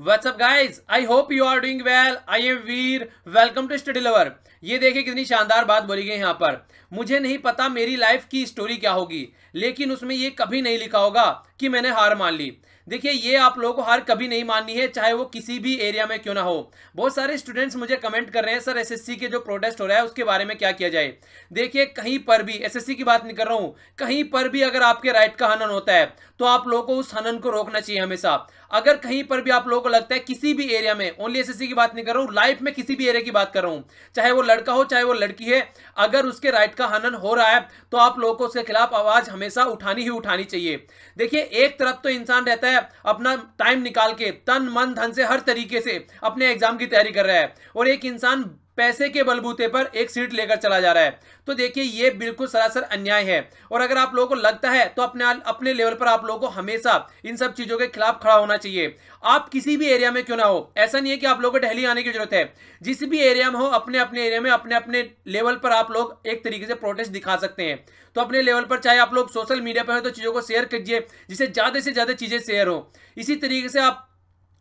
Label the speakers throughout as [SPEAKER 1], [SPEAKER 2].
[SPEAKER 1] What's up guys I hope you are doing well I am Veer welcome to study lover ये देखिए कितनी शानदार बात बोली गई यहाँ पर। मुझे नहीं पता मेरी लाइफ की स्टोरी क्या होगी, लेकिन उसमें ये कभी नहीं लिखा होगा कि मैंने हार मान ली। देखिए, ये आप लोगों को हार कभी नहीं माननी है, चाहे वो किसी भी एरिया में क्यों ना हो। बहुत सारे स्टूडेंट्स मुझे कमेंट कर रहे हैं, सर एसएससी के जो प्रोटेस्ट हो रहा है, उसके बारे में क्या किया जाए? देखिए, कहीं पर भी एसएससी की बात नहीं कर रहा हूँ, कहीं पर भी अगर आपके राइट का हनन होता है तो आप लोगों को उस हनन को रोकना चाहिए हमेशा। अगर कहीं पर भी आप लोगों को लगता है किसी भी एरिया में ओनली एसएससी की बात नहीं कर रहा हूँ लाइफ में किसी भी एरिया की बात कर रहा हूँ, चाहे वो लड़का हो, चाहे वो लड़की है, अगर उसके राइट का हनन हो रहा है तो आप लोगों को उसके खिलाफ आवाज़ हमेशा उठानी ही उठानी चाहिए। देखिए, एक तरफ़ तो इंसान रहता है अपना टाइम निकाल के तन, मन, धन से हर तरीके से अपने एग्ज़ाम की तैयारी कर रहा है। और एक इंसान पैसे के बलबूते पर एक सीट लेकर चला जा रहा है। तो देखिए, ये बिल्कुल सरासर अन्याय है। और अगर आप लोगों को लगता है तो अपने अपने लेवल पर आप लोगों को हमेशा इन सब चीज़ों के खिलाफ खड़ा होना चाहिए। आप किसी भी एरिया में क्यों ना हो? ऐसा नहीं है कि आप लोगों को दिल्ली आने की ज़रूरत है। जिस भी एरिया में हो, अपने अपने एरिया में, अपने अपने लेवल पर आप लोग एक तरीके से प्रोटेस्ट दिखा सकते हैं। तो अपने लेवल पर चाहे आप लोग सोशल मीडिया पर हो तो चीज़ों को शेयर कीजिए, जिससे ज़्यादा से ज़्यादा चीज़ें शेयर हो। इसी तरीके से आप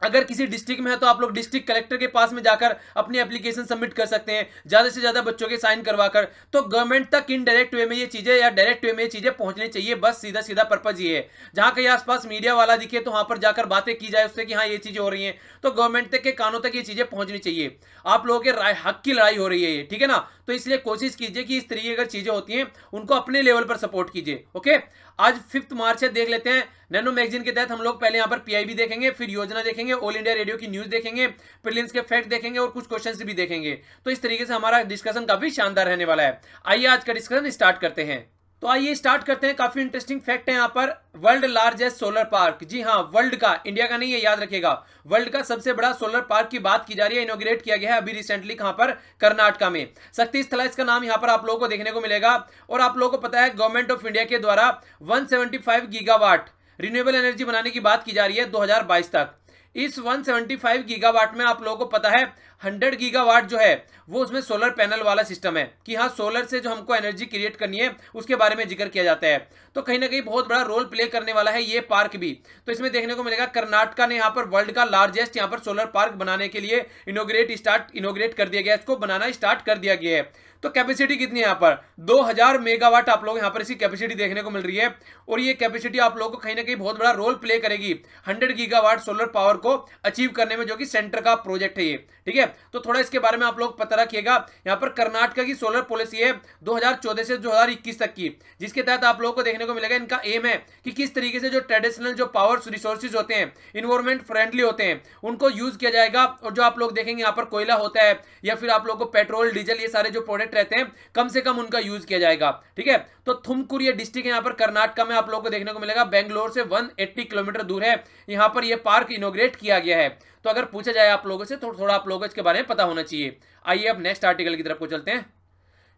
[SPEAKER 1] अगर किसी डिस्ट्रिक्ट में है तो आप लोग डिस्ट्रिक्ट कलेक्टर के पास में जाकर अपनी एप्लीकेशन सबमिट कर सकते हैं। ज़्यादा से ज़्यादा बच्चों के साइन करवाकर। तो गवर्नमेंट तक इन डायरेक्ट वे में ये चीज़ें या डायरेक्ट वे में ये चीज़ें पहुंचनी चाहिए। बस सीधा सीधा पर्पज ये है। जहाँ कहीं आसपास मीडिया वाला दिखे तो वहाँ पर जाकर बातें की जाए उससे कि हाँ ये चीज़ें हो रही हैं। तो गवर्नमेंट तक के कानों तक ये चीज़ें पहुंचनी चाहिए। आप लोगों के हक की लड़ाई हो रही है ये, ठीक है ना? तो इसलिए कोशिश कीजिए कि इस तरीके अगर चीज़ें होती हैं, उनको अपने लेवल पर सपोर्ट कीजिए, ओके? आज फिफ्थ मार्च है, देख लेते हैं। नैनो मैगजीन के तहत हम लोग पहले यहाँ पर पीआईबी देखेंगे, फिर योजना देखेंगे ऑल इंडिया रेडियो की न्यूज़ देखेंगे प्रिलिम्स के फैक्ट देखेंगे और कुछ क्वेश्चन भी देखेंगे। तो इस तरीके से हमारा डिस्कशन काफ़ी शानदार रहने वाला है। आइए आज का डिस्कशन स्टार्ट करते हैं। तो आइए स्टार्ट करते हैं। काफ़ी इंटरेस्टिंग फैक्ट है यहाँ पर। वर्ल्ड लार्जेस्ट सोलर पार्क जी हाँ वर्ल्ड का इंडिया का नहीं है याद रखेगा वर्ल्ड का सबसे बड़ा सोलर पार्क की बात की जा रही है इनोग्रेट किया गया है अभी रिसेंटली कहाँ पर? कर्नाटका में। शक्ति स्थल, इसका नाम यहाँ पर आप लोगों को देखने को मिलेगा। और आप लोगों को पता है गवर्नमेंट ऑफ़ इंडिया के द्वारा वन गीगावाट रिन्यूएबल एनर्जी बनाने की बात की जा रही है 2022 तक। इस 175 गीगावाट में आप लोगों को पता है 100 गीगावाट जो है, वो उसमें सोलर पैनल वाला सिस्टम है कि हाँ सोलर से जो हमको एनर्जी क्रिएट करनी है, उसके बारे में ज़िक्र किया जाता है। तो कहीं ना कहीं बहुत बड़ा रोल प्ले करने वाला है ये पार्क भी। तो इसमें देखने को मिलेगा, कर्नाटका ने यहाँ पर वर्ल्ड का लार्जेस्ट यहाँ पर सोलर पार्क बनाने के लिए इनोग्रेट स्टार्ट इनोग्रेट कर दिया गया, इसको बनाना स्टार्ट कर दिया गया है। तो कैपेसिटी कितनी है यहाँ पर? 2000 मेगावाट आप लोग यहाँ पर इसकी कैपेसिटी देखने को मिल रही है। और ये कैपेसिटी आप लोगों को कहीं ना कहीं बहुत बड़ा रोल प्ले करेगी। 100 गीगावाट सोलर पावर को अचीव करने में जो कि सेंटर का प्रोजेक्ट है ये। ठीक है? तो थोड़ा इसके बारे में आप लोग पता रखिएगा। यहाँ पर कर्नाटका की सोलर पॉलिसी है दो से दो तक की, जिसके तहत आप लोगों को देखने को मिलेगा इनका एम है कि किस तरीके से जो ट्रेडिशनल जो पावर रिसोर्सेज होते हैं इन्वायरमेंट फ्रेंडली होते हैं, उनको यूज़ किया जाएगा। और जो आप लोग देखेंगे यहाँ पर कोयला होता है, या फिर आप लोग को पेट्रोल डीजल ये सारे जो प्रोडक्ट रहते हैं, कम से कम उनका यूज़ किया जाएगा। ठीक है? तो थुमकुर ये डिस्ट्रिक्ट यहाँ पर कर्नाटका में आप लोग को देखने को मिलेगा। बेंगलोर से 180 किलोमीटर दूर है। यहाँ पर यह पार्क इनोग्रेट किया गया है। तो अगर पूछा जाए आप लोगों से तो थोड़ा आप लोगों इसके बारे में पता होना चाहिए। आइए अब नेक्स्ट आर्टिकल की तरफ़ को चलते हैं।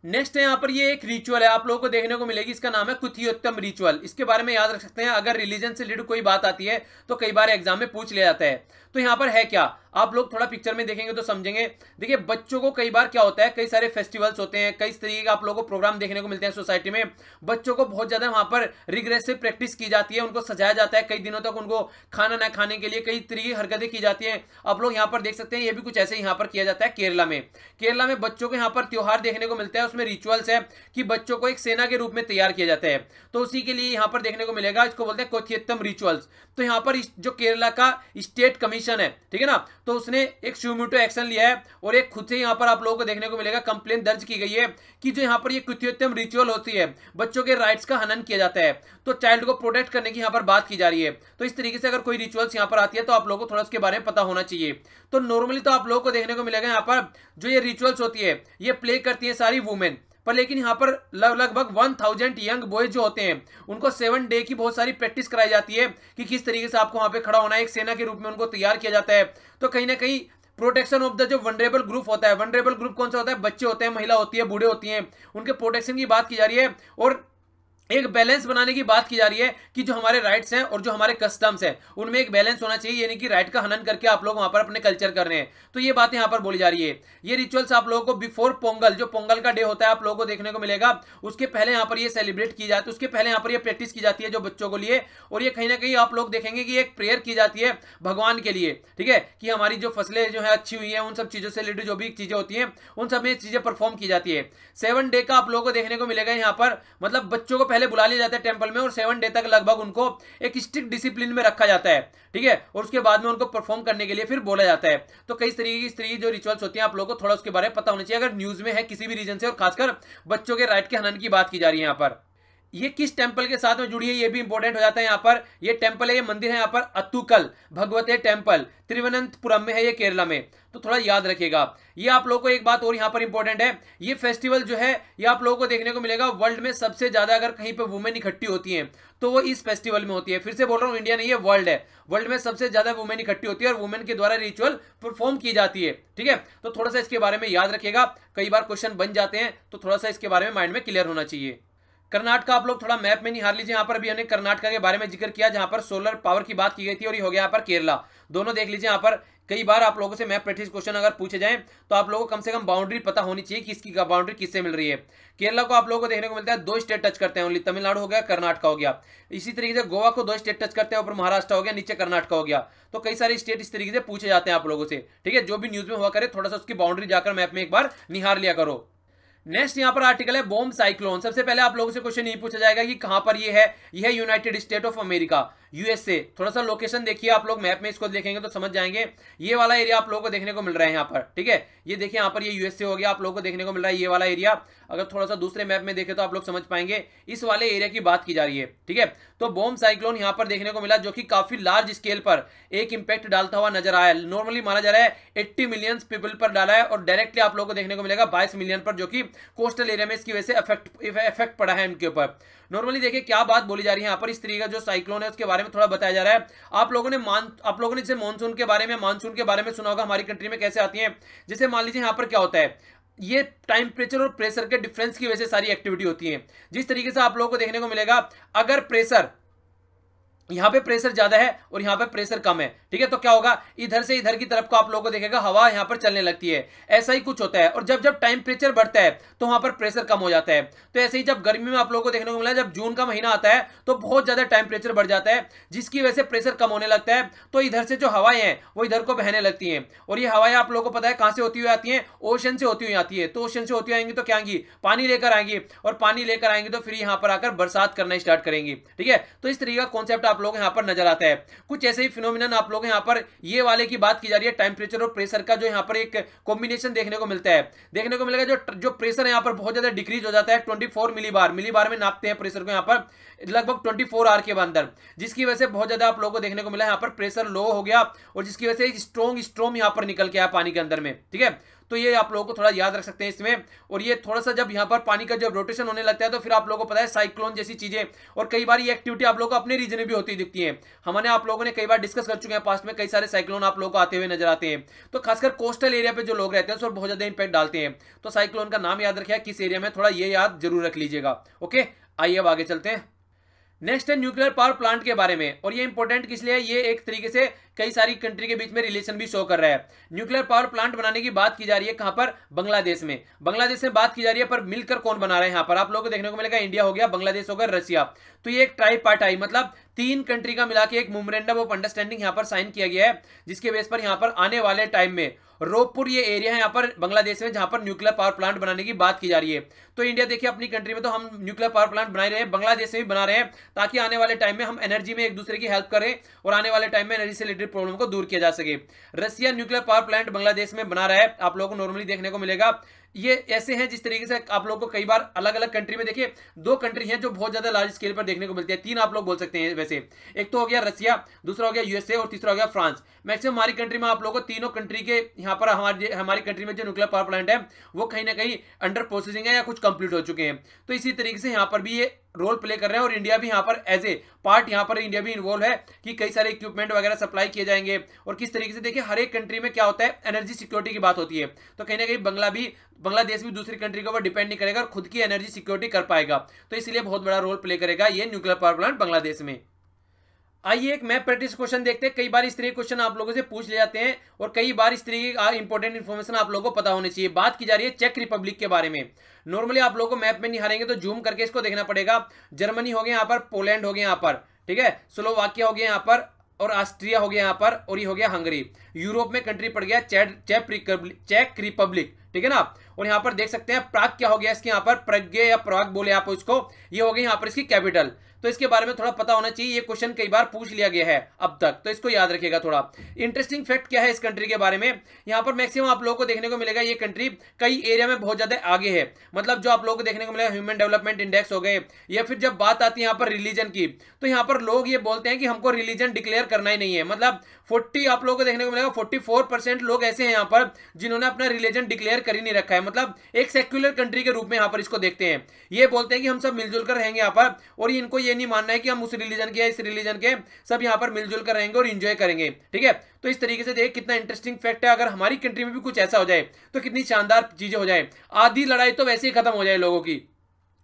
[SPEAKER 1] नेक्स्ट है यहाँ पर ये एक रिचुअल है, आप लोगों को देखने को मिलेगी, इसका नाम है कुथियोत्तम रिचुअल इसके बारे में याद रख सकते हैं, अगर रिलीजन से रिलेटेड कोई बात आती है तो कई बार एग्ज़ाम में पूछ लिया जाता है। तो यहाँ पर है क्या? आप लोग थोड़ा पिक्चर में देखेंगे तो समझेंगे। देखिए, बच्चों को कई बार क्या होता है, कई सारे फेस्टिवल्स होते हैं, कई तरीके के आप लोगों को प्रोग्राम देखने को मिलते हैं सोसाइटी में। बच्चों को बहुत ज़्यादा वहाँ पर रिग्रेसिव प्रैक्टिस की जाती है, उनको सजाया जाता है, कई दिनों तक उनको खाना ना खाने के लिए कई तरीके की हरकतें की जाती हैं। आप लोग यहाँ पर देख सकते हैं, ये भी कुछ ऐसे यहाँ पर किया जाता है, केरला में। केरला में बच्चों को यहाँ पर त्योहार देखने को मिलता है, उसमें रिचुअल्स है कि बच्चों को एक सेना के रूप में तैयार किया जाता है। तो उसी के लिए यहाँ पर देखने को मिलेगा, इसको बोलते हैं कोथियत्तम रिचुअल्स तो यहाँ पर जो केरला का स्टेट कमीशन है। ठीक है ना? तो उसने एक श्यूमिटो एक्शन लिया है और एक खुद से यहाँ पर आप लोगों को देखने को मिलेगा कंप्लेन दर्ज की गई है कि जो यहाँ पर ये कुत्योत्तम रिचुअल होती है, बच्चों के राइट्स का हनन किया जाता है। तो चाइल्ड को प्रोटेक्ट करने की यहाँ पर बात की जा रही है। तो इस तरीके से अगर कोई रिचुअल्स यहाँ पर आती है तो आप लोगों को थोड़ा उसके बारे में पता होना चाहिए। तो नॉर्मली तो आप लोगों को देखने को मिलेगा यहाँ पर जो ये रिचुअल्स होती है, ये प्ले करती है सारी वुमेन पर लेकिन यहाँ पर लगभग वन थाउज़ेंड यंग बॉयज़ जो होते हैं, उनको सेवन डे की बहुत सारी प्रैक्टिस कराई जाती है कि किस तरीके से आपको वहाँ पे खड़ा होना है, एक सेना के रूप में उनको तैयार किया जाता है। तो कहीं ना कहीं प्रोटेक्शन ऑफ़ द जो वनरेबल ग्रुप होता है वनरेबल ग्रुप कौन सा होता है? बच्चे होते हैं, महिला होती है, बूढ़े होती हैं, उनके प्रोटेक्शन की बात की जा रही है और एक बैलेंस बनाने की बात की जा रही है कि जो हमारे राइट्स हैं और जो हमारे कस्टम्स हैं, उनमें एक बैलेंस होना चाहिए, यानी कि राइट का हनन करके आप लोग वहाँ पर अपने कल्चर कर रहे हैं। तो ये बात यहाँ पर बोली जा रही है। ये रिचुअल्स आप लोगों को बिफोर पोंगल जो पोंगल का डे होता है, आप लोगों को देखने को मिलेगा। उसके पहले यहाँ पर ये सेलिब्रेट की जाती है, उसके पहले यहाँ पर ये प्रैक्टिस की जाती है जो बच्चों को लिए। और ये कहीं ना कहीं आप लोग देखेंगे कि एक प्रेयर की जाती है भगवान के लिए, ठीक है? कि हमारी जो फ़सलें जो है, अच्छी हुई है, उन सब चीज़ों से रिलेटेड जो भी चीज़ें होती हैं, उन सब में चीज़ें परफॉर्म की जाती है। सेवन डे का आप लोगों को देखने को मिलेगा यहाँ पर। मतलब बच्चों को पहले बुला लिया जाता है टेंपल में और सेवन डे तक लगभग उनको एक स्ट्रिक्ट डिसिप्लिन में रखा जाता है, ठीक है? और उसके बाद में उनको परफॉर्म करने के लिए फिर बोला जाता है। तो कई तरीके की स्त्री जो रिचुअल्स होती हैं, आप लोगों को थोड़ा उसके बारे में पता होना चाहिए। अगर न्यूज़ में है किसी भी रीजन से और खासकर बच्चों के राइट के हनन की बात की जा रही है यहाँ पर। ये किस टेंपल के साथ में जुड़ी है ये भी इंपॉर्टेंट हो जाता है यहाँ पर। ये टेंपल है, ये मंदिर है यहाँ पर, अतुकल, भगवते टेंपल, तिरुवनंतपुरम में है ये केरला में। तो थोड़ा याद रखिएगा। ये आप लोगों को एक बात और यहाँ पर इंपॉर्टेंट है, ये फेस्टिवल जो है, ये आप लोगों को देखने को मिलेगा वर्ल्ड में सबसे ज़्यादा अगर कहीं पर वुमेन इकट्ठी होती है तो वो इस फेस्टिवल में होती है। फिर से बोल रहा हूँ इंडिया नहीं है वर्ल्ड है। वर्ल्ड में सबसे ज़्यादा वुमेन इकट्ठी होती है और वुमेन के द्वारा रिचुअल परफॉर्म की जाती है। ठीक है? तो थोड़ा सा इसके बारे में याद रखिएगा। कई बार क्वेश्चन बन जाते हैं तो थोड़ा सा इसके बारे में माइंड में क्लियर होना चाहिए। कर्नाटका आप लोग थोड़ा मैप में निहार लीजिए, यहाँ पर अभी हमने कर्नाटका के बारे में ज़िक्र किया, जहाँ पर सोलर पावर की बात की गई थी और ये हो गया यहाँ पर केरला। दोनों देख लीजिए, यहाँ पर कई बार आप लोगों से मैप प्रैक्टिस क्वेश्चन अगर पूछे जाए तो आप लोगों को कम से कम बाउंड्री पता होनी चाहिए कि इसकी बाउंड्री किससे मिल रही है। केरला को आप लोगों को देखने को मिलता है, दो स्टेट टच करते हैं ओनली तमिलनाडु हो गया, कर्नाटका हो गया। इसी तरीके से गोवा को दो स्टेट टच करते हैं, ऊपर महाराष्ट्र हो गया, नीचे कर्नाटका हो गया। तो कई सारे स्टेट इस तरीके से पूछे जाते हैं आप लोगों से, ठीक है? जो भी न्यूज़ में हुआ करे, थोड़ा सा उसकी बाउंड्री जाकर मैप में एक बार निहार लिया करो। नेक्स्ट यहाँ पर आर्टिकल है बॉम्ब साइक्लोन। सबसे पहले आप लोगों से क्वेश्चन यही पूछा जाएगा कि कहाँ पर ये है? यह है United State of America. USA. थोड़ा सा लोकेशन देखिए, आप लोग मैप में इसको देखेंगे तो समझ जाएँगे। ये वाला एरिया आप लोगों को देखने को मिल रहा है यहाँ पर, ठीक है? ये देखिए यहाँ पर ये यूएसए हो गया, आप लोगों को देखने को मिल रहा है ये वाला एरिया अगर थोड़ा सा दूसरे मैप में देखे तो आप लोग समझ पाएँगे, इस वाले एरिया की बात की जा रही है, ठीक है? तो बॉम्ब साइक्लोन यहाँ पर देखने को मिला, जो कि काफ़ी लार्ज स्केल पर एक इंपैक्ट डालता हुआ नज़र आया नॉर्मली माना जा रहा है एट्टी मिलियन पीपल पर डाला है और डायरेक्टली आप लोगों को देखने को मिलेगा बाईस मिलियन पर, जो कि कोस्टल एरिया में इसकी वजह से इफ़ेक्ट पड़ा है इनके ऊपर। नॉर्मली देखिए क्या बात बोली जा रही है यहाँ पर इस तरीके का जो साइक्लोन है, उसके बारे में थोड़ा बताया जा रहा है। आप लोगों ने मान, आप लोगों ने जैसे मानसून के बारे में मानसून के बारे में सुना होगा, हमारी कंट्री में कैसे आती है, जैसे मान लीजिए यहाँ पर क्या होता है, ये टेम्परेचर और प्रेशर के डिफरेंस की वजह से सारी एक्टिविटी होती है। जिस तरीके से आप लोगों को देखने को मिलेगा, अगर प्रेशर यहाँ पे प्रेशर ज़्यादा है और यहाँ पे प्रेशर कम है। ठीक है तो क्या होगा? इधर से इधर की तरफ़ को आप लोगों को देखेगा, हवा यहाँ पर चलने लगती है। ऐसा ही कुछ होता है और जब जब टेम्परेचर बढ़ता है तो वहाँ पर प्रेशर कम हो जाता है। तो ऐसे ही जब गर्मी में आप लोगों को देखने को मिला जब जून का महीना आता है तो बहुत ज़्यादा टेम्परेचर बढ़ जाता है, जिसकी वजह से प्रेशर कम होने लगता है। तो इधर से जो हवाएँ हैं, वो इधर को बहने लगती हैं। और ये हवाएँ आप लोगों को पता है कहाँ से होती हुई आती है? ओशन से होती हुई आती है। तो ओशन से होती आएँगी तो क्या आएँगी? पानी लेकर आएँगी। और पानी लेकर आएँगी तो फिर यहाँ पर आकर बरसात करना स्टार्ट करेंगी। ठीक है? तो इस तरीके का कॉन्सेप्ट आप लोग यहाँ पर नज़र आता है। कुछ ऐसे ही फिनोमिनन आप लोग यहाँ पर ये वाले की बात की जा रही है टेम्परेचर और प्रेशर का जो यहाँ पर एक कॉम्बिनेशन देखने को मिलता है। देखने को मिलेगा जो जो प्रेशर यहाँ पर बहुत ज़्यादा डिक्रीज हो जाता है ट्वेंटी फोर मिली बार मिली बार में नापते हैं प्रेशर को यहाँ पर, लगभग ट्वेंटी फोर आवर के अंदर। जिसकी वजह से बहुत ज़्यादा आप लोगों को देखने को मिला, यहाँ पर प्रेशर लो हो गया और जिसकी वजह से स्ट्रॉन्ग स्ट्रोम यहाँ पर निकल के आया पानी के अंदर में, ठीक है? तो ये आप लोगों को थोड़ा याद रख सकते हैं इसमें। और ये थोड़ा सा जब यहाँ पर पानी का जब रोटेशन होने लगता है तो फिर आप लोगों को पता है साइक्लोन जैसी चीज़ें। और कई बार ये एक्टिविटी आप लोगों को अपने रीजन में भी होती दिखती है। हमने आप लोगों ने कई बार डिस्कस कर चुके हैं पास्ट में, कई सारे साइक्लोन आप लोगों को आते हुए नज़र आते हैं। तो खासकर कोस्टल एरिया पे जो लोग रहते हैं, उस पर बहुत ज़्यादा इंपैक्ट डालते हैं। तो साइक्लोन का नाम याद रखिए, किस एरिया में थोड़ा ये याद ज़रूर रख लीजिएगा। ओके आइए अब आगे चलते हैं। नेक्स्ट है न्यूक्लियर पावर प्लांट के बारे में। और ये इंपॉर्टेंट किस लिए है? ये एक तरीके से कई सारी कंट्री के बीच में रिलेशन भी शो कर रहा है। न्यूक्लियर पावर प्लांट बनाने की बात की जा रही है कहाँ पर? बांग्लादेश में। बांग्लादेश में बात की जा रही है, पर मिलकर कौन बना रहा है यहाँ पर? आप लोगों को देखने को मिलेगा, इंडिया हो गया, बांग्लादेश हो गया, रशिया। तो ये एक ट्राई पार्टाई मतलब तीन कंट्री का मिला के एक मोमरेंडम ऑफ़ अंडरस्टैंडिंग यहाँ पर साइन किया गया है, जिसके बेस पर यहाँ पर आने वाले टाइम में। रोपपुर ये एरिया है यहाँ पर बांग्लादेश में, जहाँ पर न्यूक्लियर पावर प्लांट बनाने की बात की जा रही है। तो इंडिया देखिए, अपनी कंट्री में तो हम न्यूक्लियर पावर प्लांट बना रहे हैं, बांग्लादेश में भी बना रहे हैं, ताकि आने वाले टाइम में हम एनर्जी में एक दूसरे की हेल्प करें, और आने वाले टाइम में एनर्जी से रिलेटेड प्रॉब्लम को दूर किया जा सके। Russia nuclear power plant Bangladesh में बना रहा है। आप लोगों को नॉर्मली देखने को मिलेगा। ये ऐसे हैं जिस तरीके से आप लोगों को कई बार अलग अलग कंट्री में देखिए, दो कंट्री हैं जो बहुत ज़्यादा लार्ज स्केल पर देखने को मिलती है। तीन आप लोग बोल सकते हैं वैसे। एक तो हो गया रसिया, दूसरा हो गया यूएसए और तीसरा हो गया फ्रांस मैक्सिमम हमारी कंट्री में आप लोगों को तीनों कंट्री के यहाँ पर हमारी हमारी कंट्री में जो न्यूक्लियर पावर प्लांट है, वो कहीं ना कहीं अंडर प्रोसेसिंग है या कुछ कंप्लीट हो चुके हैं। तो इसी तरीके से यहाँ पर भी ये रोल प्ले कर रहे हैं और इंडिया भी यहाँ पर एज ए पार्ट यहाँ पर इंडिया भी इन्वॉल्व है कि कई सारे इक्विपमेंट वगैरह सप्लाई किए जाएँगे और किस तरीके से देखिए, हर एक कंट्री में क्या होता है एनर्जी सिक्योरिटी की बात होती है। तो कहीं ना कहीं बंगला भी, बांग्लादेश भी दूसरी कंट्री के ऊपर डिपेंड नहीं करेगा और खुद की एनर्जी सिक्योरिटी कर पाएगा। तो इसलिए बहुत बड़ा रोल प्ले करेगा ये न्यूक्लियर पावर प्लांट बांग्लादेश में। आइए एक मैप प्रैक्टिस क्वेश्चन देखते हैं। कई बार इस तरह क्वेश्चन आप लोगों से पूछ ले जाते हैं और कई बार इस तरह की इंपॉर्टेंट इन्फॉर्मेशन आप लोगों को पता होनी चाहिए। बात की जा रही है चेक रिपब्लिक के बारे में। नॉर्मली आप लोगों को मैप में नहीं हारेंगे तो जूम करके इसको देखना पड़ेगा। जर्मनी हो गया यहाँ पर पोलैंड हो गया यहाँ पर, ठीक है? स्लोवाकिया हो गया यहाँ पर और ऑस्ट्रिया हो गया यहाँ पर और ये हो गया हंगरी यूरोप में कंट्री पड़ गया चेक रिपब्लिक ठीक है ना? और यहाँ पर देख सकते हैं प्राग क्या हो गया इसके यहाँ पर? प्रज्ञ या प्राग बोले आप इसको। ये हो गई यहाँ पर इसकी कैपिटल तो इसके बारे में थोड़ा पता होना चाहिए, ये क्वेश्चन कई बार पूछ लिया गया है अब तक। तो इसको याद रखिएगा थोड़ा। इंटरेस्टिंग फैक्ट क्या है इस कंट्री के बारे में? यहाँ पर मैक्सिमम आप लोगों को देखने को मिलेगा ये कंट्री कई एरिया में बहुत ज़्यादा आगे है। मतलब जो आप लोगों को देखने को मिलेगा ह्यूमन डेवलपमेंट इंडेक्स हो गए, या फिर जब बात आती है यहाँ पर रिलीजन की तो यहाँ पर लोग ये बोलते हैं कि हमको रिलीजन डिक्लेयर करना ही नहीं है। मतलब फोर्टी आप लोगों को देखने को मिलेगा फोर्टी लोग ऐसे हैं यहाँ पर जिन्होंने अपना रिलीजन डिक्लेयर कर ही नहीं रखा है। मतलब एक सेक्युलर कंट्री के रूप में यहाँ पर इसको देखते हैं। ये बोलते हैं कि हम सब मिलजुल कर रहेंगे यहाँ पर और इनको ये नहीं मानना है कि हम उस रिलीजन के इस रिलीजन के सब यहाँ पर मिलजुल कर रहेंगे और इन्जॉय करेंगे, ठीक है? तो इस तरीके से देख कितना इंटरेस्टिंग फैक्ट है। अगर हमारी कंट्री में भी कुछ ऐसा हो जाए तो कितनी शानदार चीज़ें हो जाए। आधी लड़ाई तो वैसे ही खत्म हो जाए लोगों की।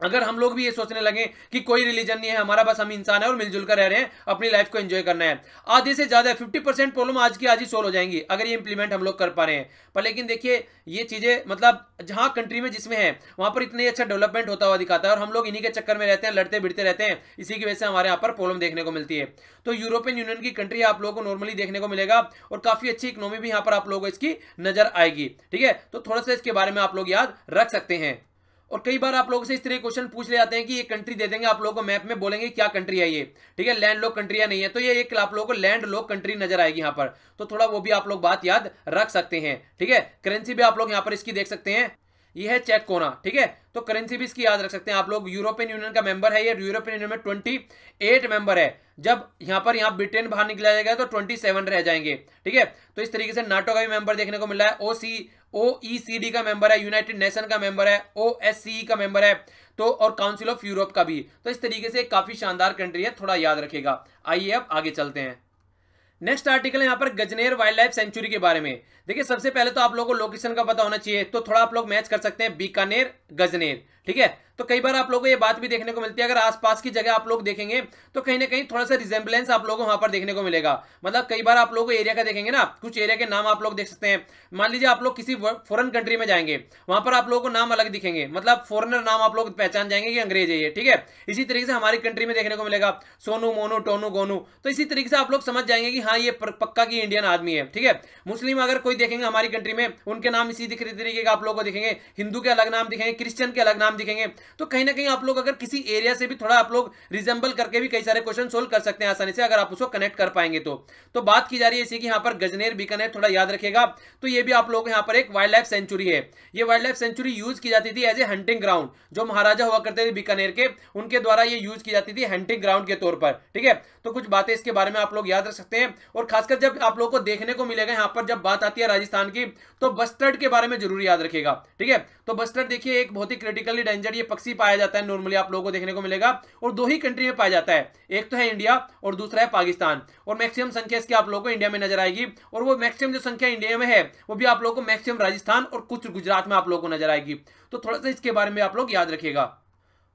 [SPEAKER 1] अगर हम लोग भी ये सोचने लगे कि कोई रिलीजन नहीं है, हमारा बस हम इंसान है और मिलजुल कर रह रहे हैं, अपनी लाइफ को एंजॉय करना है। आधे से ज़्यादा फिफ्टी परसेंट प्रॉब्लम आज की आज ही सोल्व हो जाएँगी, अगर ये इंप्लीमेंट हम लोग कर पा रहे हैं। पर लेकिन देखिए, ये चीज़ें मतलब जहाँ कंट्री में जिसमें है, वहाँ पर इतने अच्छा डेवलपमेंट होता हुआ दिखाता है और हम लोग इन्हीं के चक्कर में रहते हैं, लड़ते भिड़ते रहते हैं, इसी की वजह से हमारे यहाँ पर प्रॉब्लम देखने को मिलती है। तो यूरोपियन यूनियन की कंट्री आप लोगों को नॉर्मली देखने को मिलेगा और काफ़ी अच्छी इकोनॉमी भी यहाँ पर आप लोगों को इसकी नज़र आएगी, ठीक है? तो थोड़ा सा इसके बारे में आप लोग याद रख सकते हैं। और कई बार आप लोगों से इस तरह क्वेश्चन पूछ ले जाते हैं कि ये कंट्री दे देंगे, आप लोगों को मैप में बोलेंगे क्या कंट्री है ये। ठीक है लैंड लोक कंट्री या नहीं है तो ये एक आप लोगों को लैंड लोक कंट्री नज़र आएगी यहाँ पर। तो थोड़ा वो भी आप लोग बात याद रख सकते हैं। ठीक है करेंसी भी आप लोग यहाँ पर इसकी देख सकते हैं। ये है चेक कोना, ठीक है? तो करेंसी भी इसकी याद रख सकते हैं आप लोग। यूरोपियन यूनियन का मेंबर है ये यूरोपियन यूनियन में ट्वेंटी एट मेंबर है। जब यहाँ पर यहाँ ब्रिटेन बाहर निकला जाएगा तो ट्वेंटी सेवन रह जाएँगे, ठीक है? तो इस तरीके से नाटो का भी मेंबर देखने को मिल है। O C O E C D का मेंबर है यूनाइटेड नेशन का मेंबर है ओ एस सी का मेंबर है तो और काउंसिल ऑफ़ यूरोप का भी। तो इस तरीके से काफ़ी शानदार कंट्री है, थोड़ा याद रखेगा आइए अब आगे चलते हैं। नेक्स्ट आर्टिकल यहाँ पर गजनेर वाइल्ड लाइफ सेंचुरी के बारे में। देखिए, सबसे पहले तो आप लोगों को लोकेशन का पता होना चाहिए तो थोड़ा आप लोग मैच कर सकते हैं बीकानेर, गजनेर, ठीक है? तो कई बार आप लोगों को ये बात भी देखने को मिलती है, अगर आसपास की जगह आप लोग देखेंगे तो कहीं ना कहीं थोड़ा सा रिजेंबलेंस आप लोगों को वहाँ पर देखने को मिलेगा। मतलब कई बार आप लोग एरिया का देखेंगे ना, कुछ एरिया के नाम आप लोग देख सकते हैं। मान लीजिए आप लोग किसी फॉरन कंट्री में जाएँगे, वहाँ पर आप लोगों को नाम अलग दिखेंगे। मतलब फॉरनर नाम आप लोग पहचान जाएँगे कि अंग्रेज़ है ठीक है? इसी तरीके से हमारी कंट्री में देखने को मिलेगा, सोनू, मोनू, टोनू, गोनू। तो इसी तरीके से आप लोग समझ जाएँगे कि हाँ ये पक्का की इंडियन आदमी है, ठीक है? मुस्लिम अगर कोई देखेंगे हमारी कंट्री में, उनके नाम इसी तरीके का आप लोग को दिखेंगे, हिंदू के अलग नाम दिखेंगे क्रिश्चियन के अलग नाम दिखेंगे। तो कहीं ना कहीं आप लोग अगर किसी एरिया से भी थोड़ा आप लोग रिजेंबल करके भी कई सारे क्वेश्चन सोल्व कर सकते हैं आसानी से, अगर आप उसको कनेक्ट कर पाएँगे तो। तो बात की जा रही है इसी की, यहाँ पर गजनेर बीकानेर थोड़ा याद रखेगा तो ये भी आप लोग यहाँ पर एक वाइल्ड लाइफ सेंचुरी है। ये वाइल्ड लाइफ सेंचुरी यूज़ की जाती थी एज ए हंटिंग ग्राउंड जो महाराजा हुआ करते थे बीकानेर के। उनके द्वारा ये यूज़ की जाती थी हंटिंग ग्राउंड के तौर पर, ठीक है? तो कुछ बातें इसके बारे में आप लोग याद रख सकते हैं। और खासकर जब आप लोग को देखने को मिलेगा, यहाँ पर जब बात आती है राजस्थान की तो बस्टर्ड के बारे में ज़रूर याद रखेगा ठीक है? तो बस्टर्ड देखिए, एक बहुत ही क्रिटिकली डेंजर ये पक्षी पाया जाता है नॉर्मली आप लोगों को देखने को मिलेगा, और दो ही कंट्री में पाया जाता है। एक तो है इंडिया और दूसरा है पाकिस्तान और मैक्सिमम संख्या इसकी आप लोगों को इंडिया में नज़र आएगी। और वो मैक्सिमम जो संख्या इंडिया में है, वो भी आप लोगों को मैक्सिमम राजस्थान और कुछ गुजरात में आप लोगों को नज़र आएगी। तो थोड़ा सा इसके बारे में आप लोग याद रखिएगा।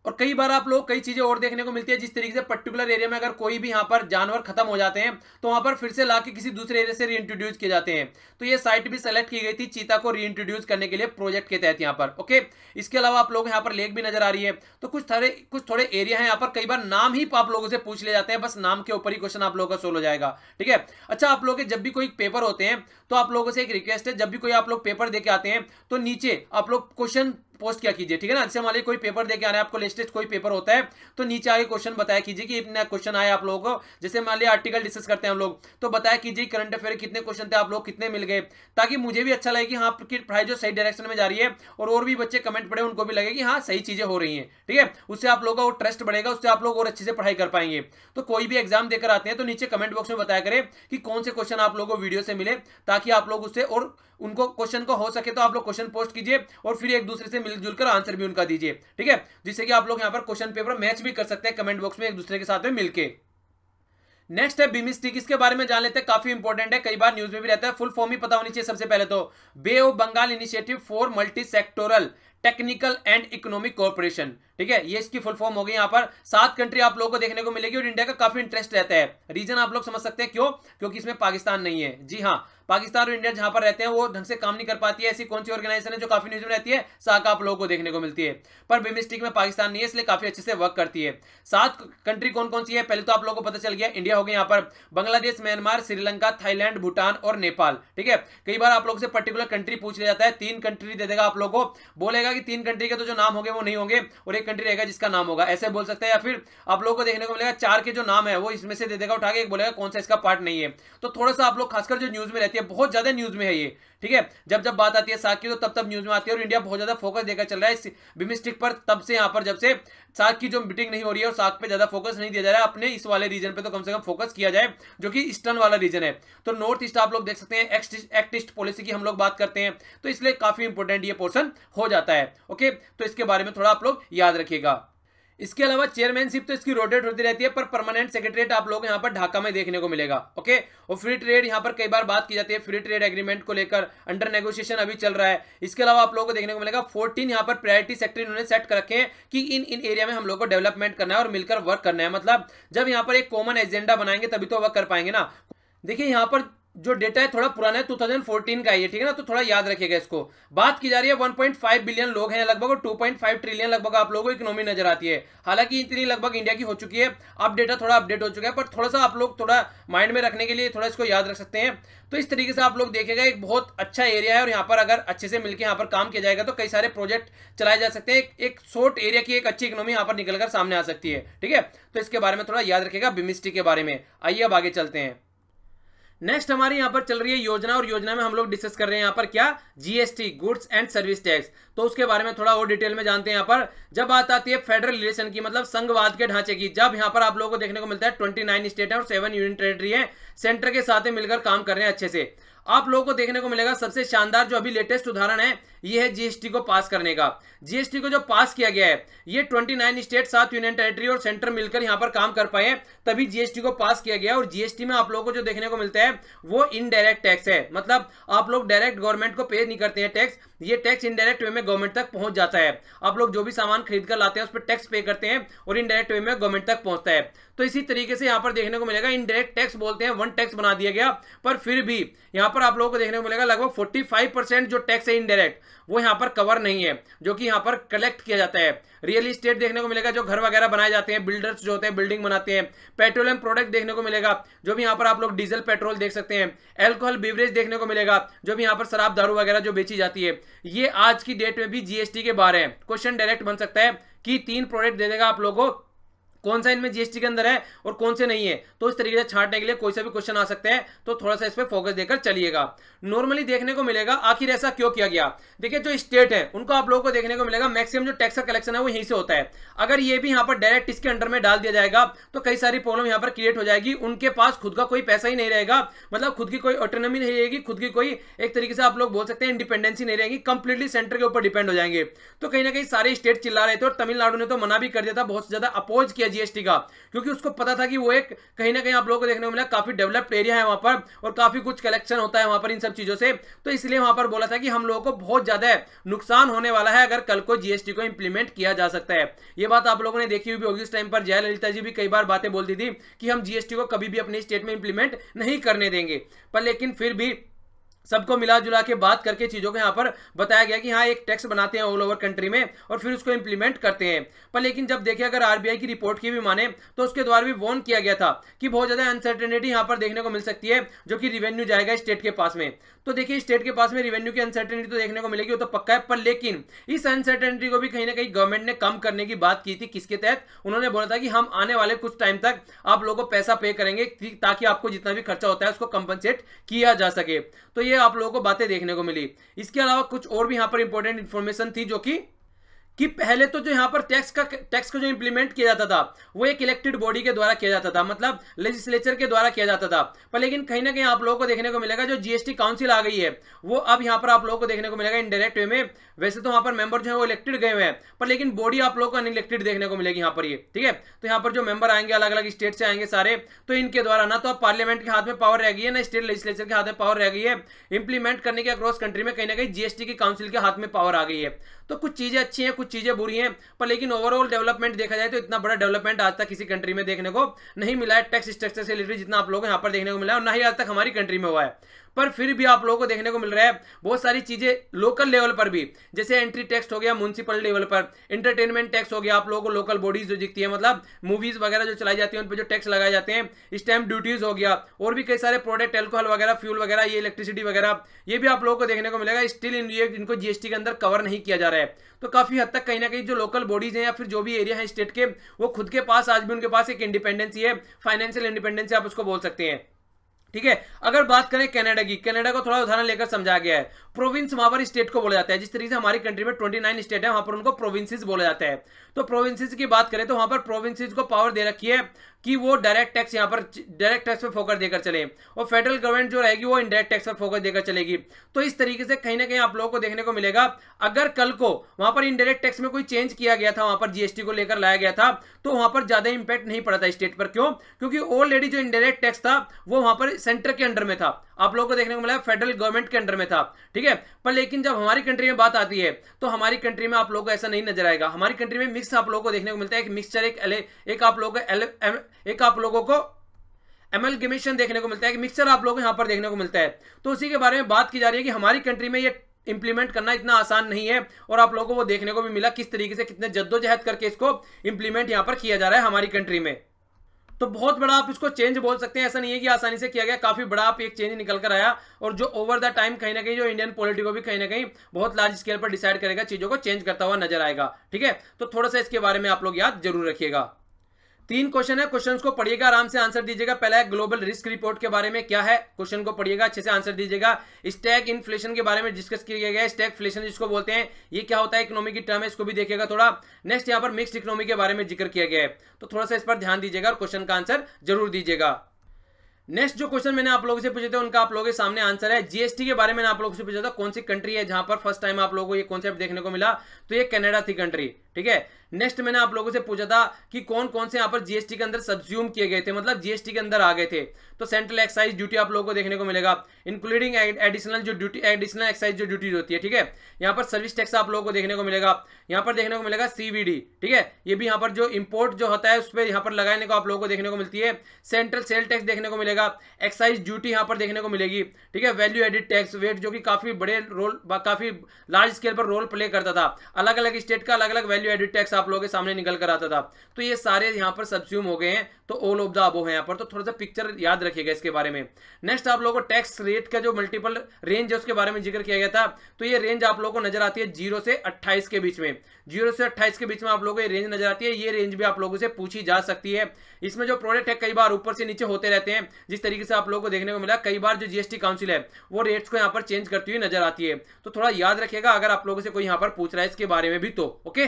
[SPEAKER 1] और कई बार आप लोग कई चीज़ें और देखने को मिलती है जिस तरीके से पर्टिकुलर एरिया में अगर कोई भी यहाँ पर जानवर खत्म हो जाते हैं तो वहाँ पर फिर से लाके किसी दूसरे एरिया से रीइंट्रोड्यूस किए जाते हैं। तो ये साइट भी सेलेक्ट की गई थी चीता को रीइंट्रोड्यूस करने के लिए प्रोजेक्ट के तहत यहाँ पर ओके इसके अलावा आप लोग यहाँ पर लेक भी नज़र आ रही है। तो कुछ थोड़े कुछ थोड़े एरिया है यहाँ पर, कई बार नाम ही आप लोगों से पूछ ले जाते हैं, बस नाम के ऊपर ही क्वेश्चन आप लोगों का सोल्व हो जाएगा, ठीक है? अच्छा आप लोग जब भी कोई पेपर होते हैं तो आप लोगों से एक रिक्वेस्ट है, जब भी कोई आप लोग पेपर देके आते हैं तो नीचे आप लोग क्वेश्चन पोस्ट क्या कीजिए, ठीक है ना? जैसे लीजिए कोई पेपर देके आ रहे हैं, आपको लेटेस्ट कोई पेपर होता है तो नीचे आगे क्वेश्चन बताया कीजिए कि इतना क्वेश्चन आया आप लोगों को। जैसे मान लिया आर्टिकल डिस्कस करते हैं हम लोग तो बताया कीजिए करंट अफेयर कितने क्वेश्चन थे आप लोग, कितने मिल गए, ताकि मुझे भी अच्छा लगे कि हाँ पढ़ाई जो सही डायरेक्शन में जा रही है, और और भी बच्चे कमेंट पड़े उनको भी लगे कि हाँ सही चीज़ें हो रही है, ठीक है? उससे आप लोगों का ट्रस्ट बढ़ेगा, उससे आप लोग और अच्छे से पढ़ाई कर पाएँगे। तो कोई भी एग्ज़ाम देकर आते हैं तो नीचे कमेंट बॉक्स में बताया करें कि कौन से क्वेश्चन आप लोगों को वीडियो से मिले, ताकि आप लोग उससे और उनको क्वेश्चन को हो सके तो आप लोग क्वेश्चन पोस्ट कीजिए और फिर एक दूसरे से मिलजुल कर आंसर भी उनका दीजिए, ठीक है? जिससे कि आप लोग यहाँ पर क्वेश्चन पेपर मैच भी कर सकते हैं कमेंट बॉक्स में एक दूसरे के साथ में मिलकर नेक्स्ट है बिमिस्टिक इसके बारे में जान लेते हैं, काफ़ी इंपॉर्टेंट है, कई बार न्यूज़ में भी रहता है फुल फॉर्म ही पता होनी चाहिए सबसे पहले तो। Bay of Bengal initiative for multi sectoral technical and economic corporation ठीक है, ये इसकी फुल फॉर्म होगी यहाँ पर। सात कंट्री आप लोगों को देखने को मिलेगी और इंडिया का काफ़ी इंटरेस्ट रहता है। रीजन आप लोग समझ सकते हैं क्यों? क्योंकि इसमें पाकिस्तान नहीं है। जी हाँ पाकिस्तान और इंडिया जहाँ पर रहते हैं, वो ढंग से काम नहीं कर पाती है। ऐसी कौन सी ऑर्गेनाइजेशन है जो काफ़ी न्यूज़ में रहती है? साक आप लोगों को देखने को मिलती है। पर बिमिस्टिक में पाकिस्तान नहीं है, इसलिए काफ़ी अच्छे से वर्क करती है। सात कंट्री कौन कौन सी है? पहले तो आप लोगों को पता चल गया इंडिया हो गया यहाँ पर। बांग्लादेश म्यांमार श्रीलंका थाईलैंड भूटान और नेपाल ठीक है, कई बार आप लोग से पर्टिकुलर कंट्री पूछ लिया जाता है, तीन कंट्री दे देगा आप लोग को। बोलेगा कि तीन कंट्री के तो जो नाम होंगे, वो नहीं होंगे। और एक कंट्री रहेगा जिसका नाम होगा। ऐसे बोल सकते हैं या फिर आप लोगों को देखने को मिलेगा, चार के जो नाम है, वो इसमें से दे देगा, उठा के एक बोलेगा, कौन सा इसका पार्ट नहीं है। तो थोड़ा सा आप लोग, खासकर जो न्यूज़ में रहती है, बहुत ज़्यादा न्यूज़ में है ये। ठीक है? जब जब बात आती है साग की तो तब तब न्यूज़ में आती है और इंडिया बहुत ज़्यादा फोकस देकर चल रहा है। बिमिस्टिक पर तब से यहाँ पर जब से साग की जो मीटिंग नहीं हो रही है और साग पे ज़्यादा फोकस नहीं दिया जा रहा है, अपने इस वाले रीजन पे तो कम से कम फोकस किया जाए, जो कि ईस्टर्न वाला रीजन है। तो नॉर्थ ईस्ट आप लोग देख सकते हैं एक्ट ईस्ट पॉलिसी की हम लोग बात करते हैं। तो इसलिए काफ़ी इंपोर्टेंट ये पोर्सन हो जाता है। ओके तो इसके बारे में थोड़ा आप लोग याद रखिएगा। इसके अलावा चेयरमैनशिप तो इसकी रोटेट होती रहती है, पर परमानेंट सेक्रेटरीट आप लोग यहाँ पर ढाका में देखने को मिलेगा ओके और फ्री ट्रेड यहाँ पर कई बार बात की जाती है फ्री ट्रेड एग्रीमेंट को लेकर अंडर नेगोशिएशन अभी चल रहा है। इसके अलावा आप लोगों को देखने को मिलेगा फोर्टीन यहाँ पर प्रायोरिटी सेक्टर इन्होंने सेट कर रखे हैं कि इन इन एरिया में हम लोग को डेवलपमेंट करना है और मिलकर वर्क करना है। मतलब जब यहाँ पर एक कॉमन एजेंडा बनाएँगे, तभी तो वर्क कर पाएँगे ना। देखिए यहाँ पर जो डेटा है थोड़ा पुराना है 2014 का है ठीक है ना? तो थोड़ा याद रखिएगा इसको। बात की जा रही है 1.5 बिलियन लोग हैं, लगभग, और 2.5 ट्रिलियन लगभग आप लोगों को इकोनॉमी नज़र आती है। हालाँकि इतनी लगभग इंडिया की हो चुकी है, अब डेटा थोड़ा अपडेट हो चुका है, पर थोड़ा सा आप लोग थोड़ा माइंड में रखने के लिए थोड़ा इसको याद रख सकते हैं। तो इस तरीके से आप लोग देखेगा एक बहुत अच्छा एरिया है, और यहाँ पर अगर अच्छे से मिलकर यहाँ पर काम किया जाएगा तो कई सारे प्रोजेक्ट चलाए जा सकते हैं। एक शॉर्ट एरिया की एक अच्छी इकोनॉमी यहाँ पर निकलकर सामने आ सकती है, ठीक है? तो इसके बारे में थोड़ा याद रखेगा बिमिस्टी के बारे में। आइए अब आगे चलते हैं। नेक्स्ट हमारी यहाँ पर चल रही है योजना और योजना में हम लोग डिस्कस कर रहे हैं यहाँ पर क्या? GST goods and service tax तो उसके बारे में थोड़ा और डिटेल में जानते हैं यहाँ पर। जब बात आती है फेडरल रिलेशन की मतलब संघवाद के ढांचे की, जब यहाँ पर आप लोगों को देखने को मिलता है ट्वेंटी नाइन स्टेट है और सेवन यूनियन टेरेटरी है। सेंटर के साथ मिलकर काम कर रहे हैं अच्छे से। आप लोगों को देखने को मिलेगा सबसे शानदार जो अभी लेटेस्ट उदाहरण है ये है जीएसटी को पास करने का। जीएसटी को जो पास किया गया है, ये 29 स्टेट सात यूनियन टेरिटरी और सेंटर मिलकर यहाँ पर काम कर पाए तभी जीएसटी को पास किया गया और जीएसटी में आप लोगों को जो देखने को मिलता है, वो इनडायरेक्ट टैक्स है। मतलब आप लोग डायरेक्ट गवर्नमेंट को पे नहीं करते हैं टैक्स ये टैक्स इनडायरेक्ट वे में गवर्नमेंट तक पहुँच जाता है। आप लोग जो भी सामान खरीद कर लाते हैं, उस पर टैक्स पे करते हैं और इनडायरेक्ट वे में गवर्नमेंट तक पहुँचता है। तो इसी तरीके से यहाँ पर देखने को मिलेगा इनडायरेक्ट टैक्स बोलते हैं वन टैक्स बना दिया गया, पर फिर भी यहाँ पर आप लोगों को देखने को मिलेगा, लगभग 45 परसेंट जो टैक्स है इनडायरेक्ट वो यहाँ पर कवर नहीं है, जो कि यहाँ पर कलेक्ट किया जाता है। रियल इस्टेट देखने को मिलेगा, जो घर वगैरह बनाए जाते हैं बिल्डर्स जो होते हैं बिल्डिंग बनाते हैं। पेट्रोलियम प्रोडक्ट देखने को मिलेगा, जो भी यहाँ पर आप लोग डीजल पेट्रोल देख सकते हैं। एल्कोहल बीवरेज देखने को मिलेगा, जो भी यहाँ पर शराब, दारू वगैरह जो बेची जाती है। ये आज की डेट में भी जीएसटी के बारे हैं क्वेश्चन डायरेक्ट बन सकता है कि तीन प्रोडक्ट दे देगा आप लोगों को। कौन सा इनमें जीएसटी के अंदर है और कौन से नहीं है? तो इस तरीके से छांटने के लिए कोई सा भी क्वेश्चन आ सकते हैं तो थोड़ा सा इस पर फोकस देकर चलिएगा। नॉर्मली देखने को मिलेगा, आखिर ऐसा क्यों किया गया? देखिए, जो स्टेट है, उनको आप लोगों को देखने को मिलेगा मैक्सिमम जो टैक्स का कलेक्शन है वो यहीं से होता है। अगर ये भी यहाँ पर डायरेक्ट इसके अंडर में डाल दिया जाएगा तो कई सारी प्रॉब्लम यहाँ पर क्रिएट हो जाएगी। उनके पास खुद का कोई पैसा ही नहीं रहेगा मतलब खुद की कोई ऑटोनॉमी नहीं रहेगी, खुद की कोई एक तरीके से आप लोग बोल सकते हैं इंडिपेंडेंसी नहीं रहेगी कंप्लीटली सेंटर के ऊपर डिपेंड हो जाएँगे। तो कहीं ना कहीं सारे स्टेट चिल्ला रहे थे और तमिलनाडु ने तो मना भी कर दिया था, बहुत ज़्यादा अपोज किया जीएसटी का, क्योंकि उसको पता था कि वो एक कहीं ना कहीं आप लोगों को देखने को मिला, काफ़ी डेवलप्ड एरिया है वहाँ पर और काफ़ी कुछ कलेक्शन होता है वहाँ पर इन सब चीज़ों से। तो इसलिए वहाँ पर बोला था कि हम लोगों को बहुत ज़्यादा नुकसान होने वाला है अगर कल को जीएसटी को इंप्लीमेंट किया जा सकता है। ये बात आप लोगों ने देखी हुई होगी, उस टाइम पर जयललिता जी भी कई बार बातें बोलती थी कि हम जीएसटी को कभी भी अपने स्टेट में इंप्लीमेंट नहीं करने देंगे। पर लेकिन फिर भी सबको मिला जुला के बात करके चीज़ों को यहाँ पर बताया गया कि हाँ एक टैक्स बनाते हैं ऑल ओवर कंट्री में और फिर उसको इम्प्लीमेंट करते हैं। पर लेकिन जब देखे अगर आरबीआई की रिपोर्ट की भी माने तो उसके द्वारा भी वॉर्न किया गया था कि बहुत ज़्यादा अनसर्टेनिटी यहाँ पर देखने को मिल सकती है, जो कि रिवेन्यू जाएगा स्टेट के पास में। तो देखिए, स्टेट के पास में रेवेन्यू की अनसर्टेनिटी तो देखने को मिलेगी, वो तो पक्का है, पर लेकिन इस अनसर्टेनिटी को भी कहीं ना कहीं गवर्नमेंट ने कम करने की बात की थी किसके तहत? उन्होंने बोला था कि हम आने वाले कुछ टाइम तक आप लोगों को पैसा पे करेंगे ताकि आपको जितना भी खर्चा होता है उसको कंपनसेट किया जा सके। तो ये आप लोगों को बातें देखने को मिली। इसके अलावा कुछ और भी यहाँ पर इंपॉर्टेंट इन्फॉर्मेशन थी जो कि कि पहले तो जो यहाँ पर टैक्स का टैक्स को जो इंप्लीमेंट किया जाता था, वो एक इलेक्टेड बॉडी के द्वारा किया जाता था मतलब लेजिस्लेचर के द्वारा किया जाता था। पर लेकिन कहीं ना कहीं आप लोगों को देखने को मिलेगा, जो जीएसटी काउंसिल आ गई है, वो अब यहाँ पर आप लोगों को देखने को मिलेगा इनडायरेक्ट वे में। वैसे तो वहाँ पर मेंबर जो है वो इलेक्टेड गए हुए हैं, पर लेकिन बॉडी आप लोगों को अनइलेक्टेड देखने को मिलेगी यहाँ पर ये, ठीक है? तो यहाँ पर जो मेंबर आएँगे अलग अलग स्टेट से आएँगे सारे तो इनके द्वारा ना तो अब पार्लियामेंट के हाथ में पावर रह गई है, ना स्टेट लेजिस्लेचर के हाथ में पावर रह गई है। इंप्लीमेंट करने के अक्रॉस कंट्री में कहीं ना कहीं जीएसटी की काउंसिल के हाथ में पावर आ गई है। तो कुछ चीज़ें अच्छी हैं कुछ चीज़ें बुरी हैं, पर लेकिन ओवरऑल डेवलपमेंट देखा जाए तो इतना बड़ा डेवलपमेंट आज तक किसी कंट्री में देखने को नहीं मिला है। टैक्स स्ट्रक्चर से रिलेटेड जितना आप लोग यहाँ पर देखने को मिला है और ना ही आज तक हमारी कंट्री में हुआ है। पर फिर भी आप लोगों को देखने को मिल रहा है बहुत सारी चीज़ें लोकल लेवल पर भी। जैसे एंट्री टैक्स हो गया म्यूनसिपल लेवल पर। इंटरटेनमेंट टैक्स हो गया, आप लोगों को लोकल बॉडीज जो दिखती है मतलब मूवीज़ वगैरह जो चलाई जाती है, उन पर जो टैक्स लगाए जाते हैं। स्टैम्प ड्यूटीज़ हो गया, और भी कई सारे प्रोडक्ट एल्कोहल वगैरह फ्यूल वगैरह, ये इलेक्ट्रिसिटी वगैरह, ये भी आप लोगों को देखने को मिलेगा। स्टिल इन ये, इनको जीएसटी के अंदर कवर नहीं किया जा रहा है। तो काफ़ी हद तक कहीं ना कहीं जो लोकल बॉडीज हैं या फिर जो भी एरिया है स्टेट के, वो खुद के पास, आज भी उनके पास एक इंडिपेंडेंसी है फाइनेंशियल इंडिपेंडेंसी आप उसको बोल सकते हैं। ठीक है? अगर बात करें कनाडा की, कनाडा को थोड़ा उदाहरण लेकर समझा गया है। प्रोविंस वहाँ पर स्टेट को बोला जाता है। जिस तरीके से हमारी कंट्री में 29 स्टेट है, वहाँ पर उनको प्रोविंसेस बोला जाता है। तो प्रोविंसेस की बात करें तो वहाँ पर प्रोविंसेस को पावर दे रखी है। कि वो डायरेक्ट टैक्स यहाँ पर डायरेक्ट टैक्स पर फोकस देकर चले। और फेडरल गवर्नमेंट जो रहेगी वो इनडायरेक्ट टैक्स पर फोकस देकर चलेगी। तो इस तरीके से कहीं ना कहीं आप लोगों को देखने को मिलेगा, अगर कल को वहाँ पर इनडायरेक्ट टैक्स में कोई चेंज किया गया था, वहाँ पर जीएसटी को लेकर लाया गया था तो वहाँ पर ज़्यादा इंपैक्ट नहीं पड़ा था स्टेट पर। क्यों? क्योंकि ऑलरेडी जो इनडायरेक्ट टैक्स था, वो वहाँ पर सेंटर के अंडर में था। आप लोगों को देखने को मिला फेडरल गवर्नमेंट के अंडर में था, ठीक है? पर लेकिन जब हमारी कंट्री में बात आती है तो हमारी कंट्री में आप लोगों को ऐसा नहीं नज़र आएगा। हमारी कंट्री में मिक्स आप लोगों को देखने को मिलता है, एक मिक्सचर एक एक आप लोगों एक आप लोगों को एमलगेमेशन देखने को मिलता है कि मिक्सचर आप लोगों को यहाँ पर देखने को मिलता है। तो उसी के बारे में बात की जा रही है कि हमारी कंट्री में ये इंप्लीमेंट करना इतना आसान नहीं है, और आप लोगों को वो देखने को भी मिला किस तरीके से कितने जद्दोजहद करके इसको इंप्लीमेंट यहाँ पर किया जा रहा है हमारी कंट्री में। तो बहुत बड़ा आप इसको चेंज बोल सकते हैं। ऐसा नहीं है कि आसानी से किया गया, काफ़ी बड़ा आप एक चेंज निकल कर आया और जो ओवर द टाइम कहीं ना कहीं जो इंडियन पॉलिटी को भी कहीं ना कहीं बहुत लार्ज स्केल पर डिसाइड करेगा, चीज़ों को चेंज करता हुआ नज़र आएगा। ठीक है? तो थोड़ा सा इसके बारे में आप लोग याद ज़रूर रखिएगा। तीन क्वेश्चन है क्वेश्चन को पढ़िएगा, आराम से आंसर दीजिएगा। पहला है ग्लोबल रिस्क रिपोर्ट के बारे में क्या है? क्वेश्चन को पढ़िएगा, अच्छे से आंसर दीजिएगा। स्टैक इन्फ्लेशन के बारे में डिस्कस किया गया है। स्टैक फ्लेशन जिसको बोलते हैं, ये क्या होता है? इकोनॉमी की टर्म है, इसको भी देखिएगा थोड़ा। नेक्स्ट यहाँ पर मिक्सड इकोनॉमी के बारे में ज़िक्र किया गया है। तो थोड़ा सा इस पर ध्यान दीजिएगा और क्वेश्चन का आंसर ज़रूर दीजिएगा। नेक्स्ट जो क्वेश्चन मैंने आप लोगों से पूछे थे, उनका आप लोगों के सामने आंसर है। जीएसटी के बारे में आप लोगों से पूछा था, कौन सी कंट्री है जहाँ पर फ़र्स्ट टाइम आप लोगों को ये कॉन्सेप्ट देखने को मिला? तो ये कनाडा थी कंट्री ठीक है? नेक्स्ट मैंने आप लोगों से पूछा था कि कौन कौन से यहाँ पर जीएसटी के अंदर सब्ज्यूम किए गए थे मतलब जीएसटी के अंदर आ गए थे। तो सेंट्रल एक्साइज ड्यूटी आप लोगों को देखने को मिलेगा। इंक्लूडिंग एडिशनल जो ड्यूटी एडिशनल एक्साइज जो ड्यूटीज़ होती है, ठीक है? यहाँ पर सर्विस टैक्स आप लोगों को देखने को मिलेगा। यहाँ पर देखने को मिलेगा सीबीडी ठीक है? ये भी यहाँ पर जो इंपोर्ट जो होता है, उस पर यहाँ पर लगाने को आप लोगों को देखने को मिलती है। सेंट्रल सेल टैक्स देखने को मिलेगा। एक्साइज ड्यूटी यहाँ पर देखने को मिलेगी, ठीक है? वैल्यू एडिड टैक्स वेट जो कि काफ़ी बड़े रोल काफ़ी लार्ज स्केल पर रोल प्ले करता था। अलग अलग स्टेट का अलग अलग वैल्यू एडिड टैक्स आप लोगों के सामने निकल कर आता था। तो ये सारे यहाँ पर सब्ज्यूम हो गए हैं। तो ऑल ऑफ़ द अबो है यहाँ पर। तो थोड़ा सा पिक्चर याद रखिएगा इसके बारे में। नेक्स्ट आप लोगों को टैक्स रेट का जो मल्टीपल रेंज है उसके बारे में ज़िक्र किया गया था। तो ये रेंज आप लोगों को नज़र आती है ज़ीरो से अट्ठाईस के बीच में। ज़ीरो से अट्ठाईस के बीच में आप लोगों को रेंज नज़र आती है। ये रेंज भी आप लोगों से पूछी जा सकती है। इसमें जो प्रोडक्ट है, कई बार ऊपर से नीचे होते रहते हैं। जिस तरीके से आप लोगों को देखने को मिला, कई बार जो जीएसटी काउंसिल है, वो रेट्स को यहाँ पर चेंज करती हुई नज़र आती है। तो थोड़ा याद रखिएगा अगर आप लोगों से कोई यहाँ पर पूछ रहा है इसके बारे में भी तो ओके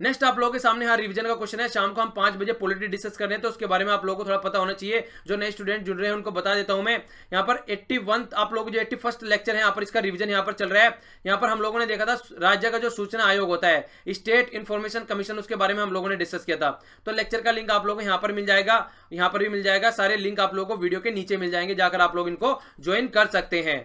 [SPEAKER 1] नेक्स्ट आप लोगों के सामने यहाँ रिवीजन का क्वेश्चन है। शाम को हम पाँच बजे पॉलिटी डिस्कस कर रहे हैं तो उसके बारे में आप लोगों को थोड़ा पता होना चाहिए। जो नए स्टूडेंट जुड़ रहे हैं, उनको बता देता हूँ मैं। यहाँ पर एट्टी आप लोग जो एट्टी लेक्चर है, यहाँ पर इसका रिविजन यहाँ पर चल रहा है। यहाँ पर हम लोगों ने देखा था, राज्य का जो सूचना आयोग होता है स्टेट इन्फॉर्मेशन कमीशन उसके बारे में हम लोगों ने डिस्कस किया था। तो लेक्चर का लिंक आप लोगों को यहाँ पर मिल जाएगा। यहाँ पर भी मिल जाएगा। सारे लिंक आप लोगों को वीडियो के नीचे मिल जाएँगे, जाकर आप लोग इनको ज्वाइन कर सकते हैं।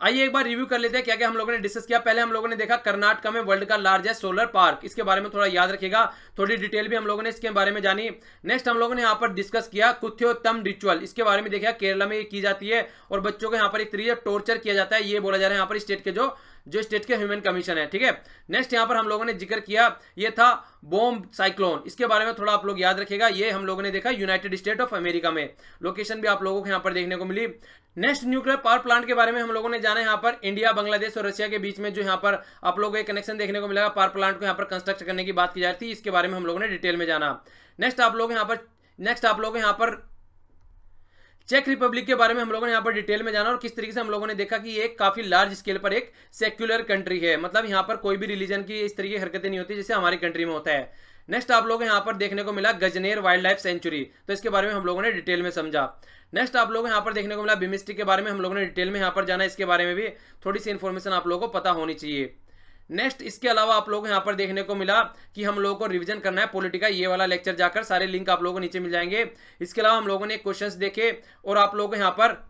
[SPEAKER 1] आइए एक बार रिव्यू कर लेते हैं क्या क्या हम लोगों ने डिस्कस किया। पहले हम लोगों ने देखा कर्नाटक में वर्ल्ड का लार्जेस्ट सोलर पार्क इसके बारे में थोड़ा याद रखिएगा। थोड़ी डिटेल भी हम लोगों ने इसके बारे में जानी। नेक्स्ट हम लोगों ने यहाँ पर डिस्कस किया कुथ्योत्तम रिचुअल इसके बारे में देखा केरला में ये की जाती है और बच्चों को यहाँ पर एक तरीके टोर्चर किया जाता है। ये बोला जा रहा है यहाँ पर स्टेट के जो जो स्टेट के ह्यूमन कमीशन है, ठीक है? नेक्स्ट यहाँ पर हम लोगों ने ज़िक्र किया, ये था बॉम्ब साइक्लोन इसके बारे में थोड़ा आप लोग याद रखेगा ये हम लोगों ने देखा यूनाइटेड स्टेट ऑफ़ अमेरिका में। लोकेशन भी आप लोगों को यहाँ पर देखने को मिली। नेक्स्ट न्यूक्लियर पावर प्लांट के बारे में हम लोगों ने जाना यहाँ पर, इंडिया, बांग्लादेश और रशिया के बीच में, जो यहाँ पर आप लोगों को एक कनेक्शन देखने को मिलेगा, पावर प्लांट को यहाँ पर कंस्ट्रक्ट करने की बात की जा रही थी, इसके बारे में हम लोगों ने डिटेल में जाना। नेक्स्ट आप लोग यहाँ पर नेक्स्ट आप लोग यहाँ पर चेक रिपब्लिक के बारे में हम लोगों ने यहाँ पर डिटेल में जाना और किस तरीके से हम लोगों ने देखा कि ये काफ़ी लार्ज स्केल पर एक सेक्युलर कंट्री है। मतलब यहाँ पर कोई भी रिलीजन की इस तरीके की हरकतें नहीं होती जैसे हमारी कंट्री में होता है। नेक्स्ट आप लोग यहाँ पर देखने को मिला गजनेर वाइल्ड लाइफ सेंचुरी तो इसके बारे में हम लोगों ने डिटेल में समझा। नेक्स्ट आप लोग यहाँ पर देखने को मिला बिमिस्टिक के बारे में हम लोगों ने डिटेल में यहाँ पर जाना। इसके बारे में भी थोड़ी सी इन्फॉर्मेशन आप लोगों को पता होनी चाहिए। नेक्स्ट इसके अलावा आप लोग यहाँ पर देखने को मिला कि हम लोगों को रिवीजन करना है पॉलिटिका ये वाला लेक्चर जाकर। सारे लिंक आप लोगों को नीचे मिल जाएँगे। इसके अलावा हम लोगों ने क्वेश्चंस देखे और आप लोग यहाँ पर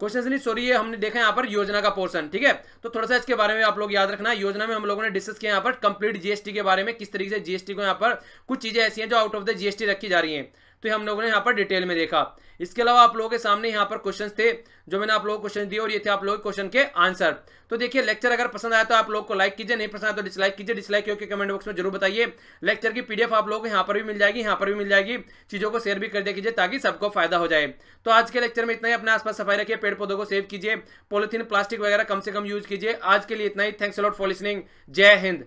[SPEAKER 1] क्वेश्चन सॉरी ये हमने देखा यहाँ पर योजना का पोर्सन ठीक है? तो थोड़ा सा इसके बारे में आप लोग याद रखना। योजना में हम लोगों ने डिस्कस किया यहाँ पर कंप्लीट जीएसटी के बारे में, किस तरीके से जीएसटी को यहाँ पर कुछ चीज़ें ऐसी हैं जो आउट ऑफ़ द जीएसटी रखी जा रही हैं। तो हम लोगों ने यहाँ पर डिटेल में देखा। इसके अलावा आप लोगों के सामने यहाँ पर क्वेश्चंस थे, जो मैंने आप लोगों को क्वेश्चन दिए और ये थे आप लोगों के क्वेश्चन के आंसर तो देखिए लेक्चर अगर पसंद आया तो आप लोग को लाइक कीजिए, नहीं पसंद आया तो डिसलाइक कीजिए। डिसलाइक क्योंकि कमेंट बॉक्स में ज़रूर बताइए। लेक्चर की पीडीएफ आप लोगों को यहाँ पर भी मिल जाएगी, यहाँ पर भी मिल जाएगी। चीज़ों को शेयर भी कर दिया कीजिए ताकि सबको फ़ायदा हो जाए। तो आज के लेक्चर में इतना ही। अपने आसपास सफ़ाई रखिए, पेड़ पौधों को सेव कीजिए। पॉलिथीन प्लास्टिक वगैरह कम से कम यूज़ कीजिए। आज के लिए इतना ही। Thanks a lot for listening Jai Hind.